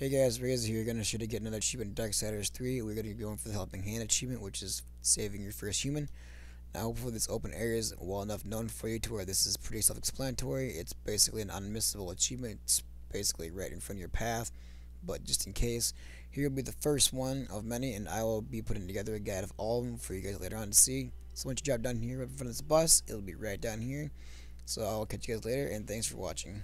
Hey guys, Razor here. Gonna show to get another achievement in Darksiders 3. We're gonna be going for the Helping Hand achievement, which is saving your first human. Now, hopefully, this open area is well enough known for you to where this is pretty self-explanatory. It's basically an unmissable achievement. It's basically right in front of your path. But just in case, here will be the first one of many, and I will be putting together a guide of all of them for you guys later on to see. So once you drop down here right in front of this bus, it'll be right down here. So I'll catch you guys later, and thanks for watching.